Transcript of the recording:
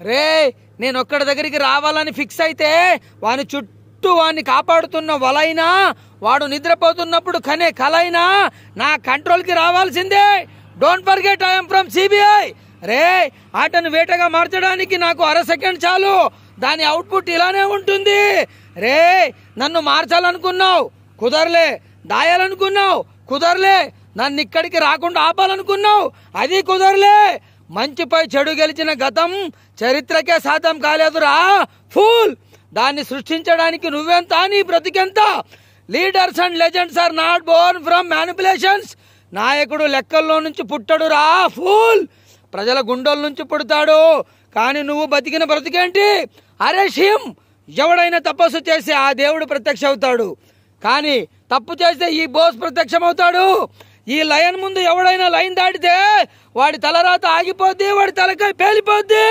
రే నేను ఒక్కడి దగ్గరికి రావాలని ఫిక్స్ అయితే వాని చుట్టూ వాడిని కాపాడుతున్న వలైనా వాడు నిద్రపోతున్నప్పుడు కనే కలైనా నా కంట్రోల్కి రావాల్సిందే. Don't forget I'm from CBI రే ఆటను వేటగా మార్చడానికి నాకు అర సెకండ్ చాలు. దాని అవుట్పుట్ ఇలానే ఉంటుంది. రే నన్ను మార్చాలనుకున్నావు కుదరలే. దాయాలనుకున్నావు కుదరలే. నన్ను ఇక్కడికి రాకుండా ఆపాలనుకున్నావు అది కుదరలే. మంచిపై చెడు గెలిచిన గతం చరిత్రకే సాధ్యం కాలేదురా. ఫూల్! దాన్ని సృష్టించడానికి నువ్వెంత నీ బ్రతికెంత? Leaders and legends are not born from manipulations నాయకుడు లెక్కల్లో నుంచి పుట్టడు రా ఫూల్! ప్రజల గుండెల నుంచి పుడతాడు. కానీ నువ్వు బతికిన బ్రతికేంటి? అరే షిం ఎవడైనా తపస్సు చేస్తే ఆ దేవుడు ప్రత్యక్ష అవుతాడు. కానీ తప్పు చేస్తే ఈ బోస్ ప్రత్యక్షమవుతాడు. ఈ లయన్ ముందు ఎవడైనా లైన్ దాటితే వాడి తలరాత ఆగిపోద్ది వాడి తలకాయ పేలిపోద్ది